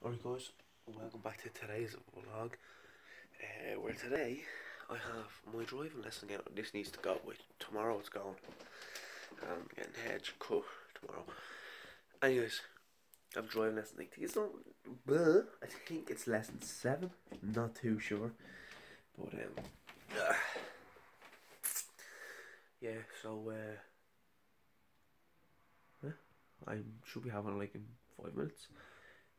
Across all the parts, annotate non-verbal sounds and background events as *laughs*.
Alright guys, welcome back to today's vlog. Uh, where today I have my driving lesson again. This needs to go, wait, tomorrow it's going. I'm getting hedge cut tomorrow. Anyways, I'm driving lesson. I think it's not, I think it's lesson 7, not too sure. But um, *sighs* yeah, so uh, I should be having like in 5 minutes.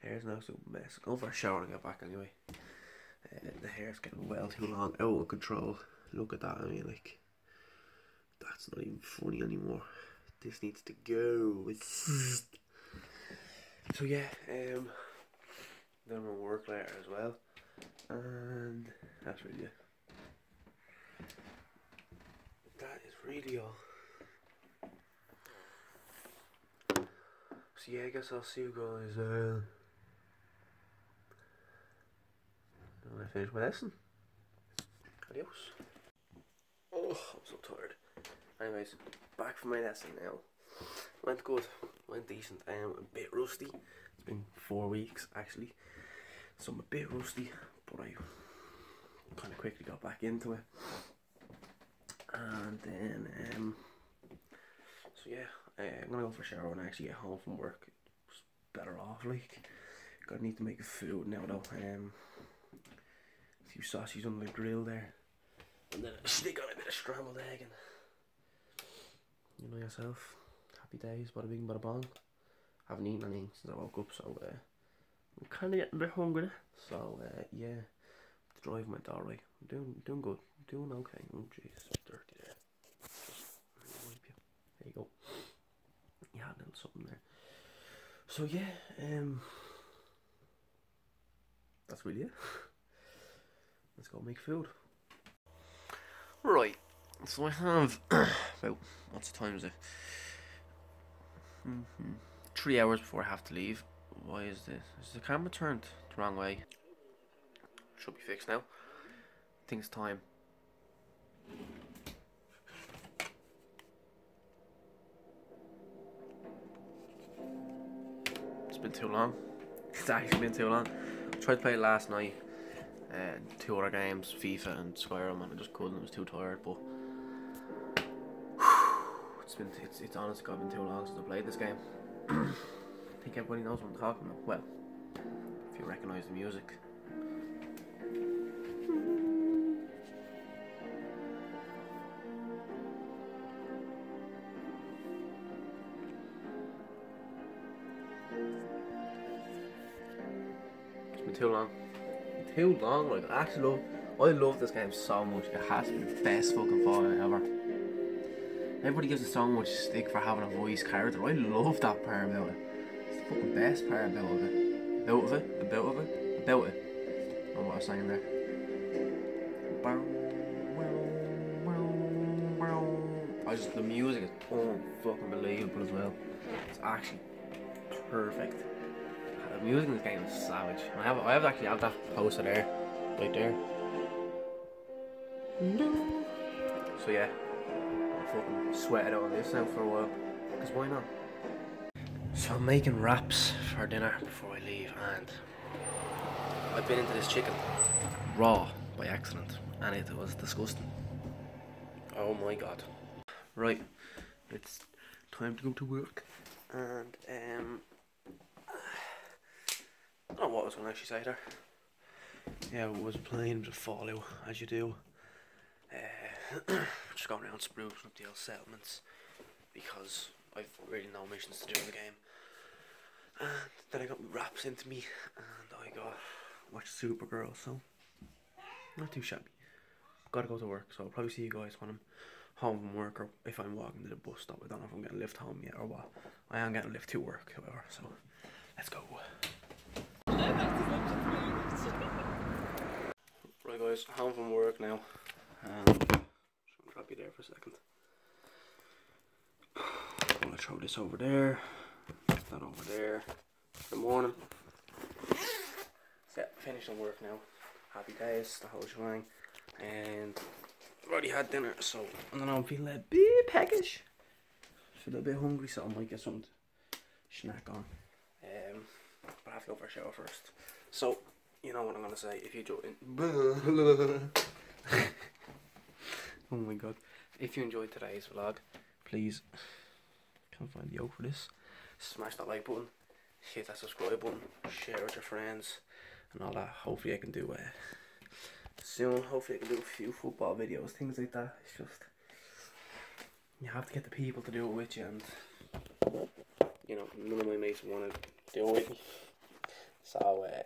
Hair's now so mess. Go for a shower and get back anyway. Uh, the hair's getting well too long, out of control. Look at that. I mean, like, that's not even funny anymore. This needs to go. so yeah, um, then gonna work later as well, and that's really it. That is really all. So yeah, I guess I'll see you guys. Uh, when I finish my lesson. Adios. Oh, I'm so tired. Anyways, back from my lesson now. Went good, went decent. I am a bit rusty. It's been four weeks actually, so I'm a bit rusty, but I kind of quickly got back into it. And then, um, so yeah, I'm gonna go for a shower when I actually get home from work. It's better off, like. Gotta need to make food now though. Um, a few sausages on the grill there. And then a stick on a bit of scrambled egg and you know yourself. Happy days, bada bing, bada bong. Haven't eaten anything since I woke up, so uh, I'm kind of getting a bit hungry. So uh, yeah, the drive went alright. I'm doing doing good, doing okay. Oh jeez, dirty there. There you go. Yeah, a little something there. So yeah, um, that's really it. *laughs* Let's go make food. Right, so I have *coughs* about what's the time is it? Mm -hmm. Three hours before I have to leave. Why is this? Is the camera turned the wrong way? Should be fixed now. I think it's time. It's been too long. *laughs* It's actually been too long. I tried to play it last night and two other games, FIFA and Skyrim, and I just couldn't. I was too tired. But *sighs* it's been it's it's honestly got been too long since I played this game. *clears throat* I think everybody knows what I'm talking about. Well, if you recognise the music. It's been too long too long. Like I actually love, I love this game so much. It has to be the best fucking Fallout ever. Everybody gives it so much stick for having a voice character. I love that part about it. It's the fucking best part about it. About of it, about of it, about it. Oh, what I saying there. I just the music is fucking believable as well. It's actually perfect the music in this game is savage. I have I have actually have that poster there, right there. No. So yeah, I'm fucking sweating out on this now for a while. Cause why not? So I'm making wraps for dinner before I leave, and I've been into this chicken raw by accident, and it was disgusting. Oh my god! Right, it's time to go to work, and um. I don't know what I was going to actually say there. Yeah, I was playing with Fallout, as you do. Uh, *coughs* just going around sprucing up the old settlements because I've really no missions to do in the game. And then I got wraps into me and I got watch Supergirl, so not too shabby. Gotta go to work, so I'll probably see you guys when I'm home from work or if I'm walking to the bus stop. I don't know if I'm getting a lift home yet or what. I am getting a lift to work, however, so let's go. Right guys, home from work now. Um, I'm drop you there for a second. I'm gonna throw this over there, that over there. Good morning. Yeah, finished on work now. Happy days, the whole shebang. And I've already had dinner, so I don't know, I'm feeling a bit peckish. Feel a bit hungry, so I might get something to snack on. Um, but I have to go for a shower first. So, you know what I'm gonna say. If you enjoy, *laughs* oh my god, if you enjoyed today's vlog, please can't find the yoke for this. Smash that like button, hit that subscribe button, share with your friends, and all that. Hopefully, I can do uh, soon. Hopefully, I can do a few football videos, things like that. It's just you have to get the people to do it with you, and you know, none of my mates want to it with. So uh,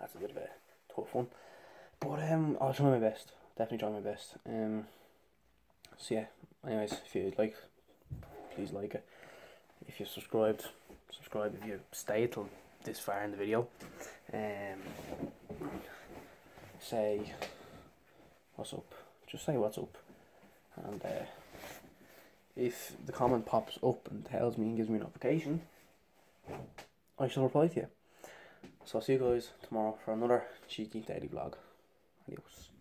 that's a bit of a tough one. But um, I'll try my best. Definitely try my best. Um, so yeah. Anyways, if you'd like, please like it. If you're subscribed, subscribe. If you stay till this far in the video, um, say what's up. Just say what's up, and uh, if the comment pops up and tells me and gives me a notification, I shall reply to you. So I'll see you guys tomorrow for another cheeky daily vlog. Adios.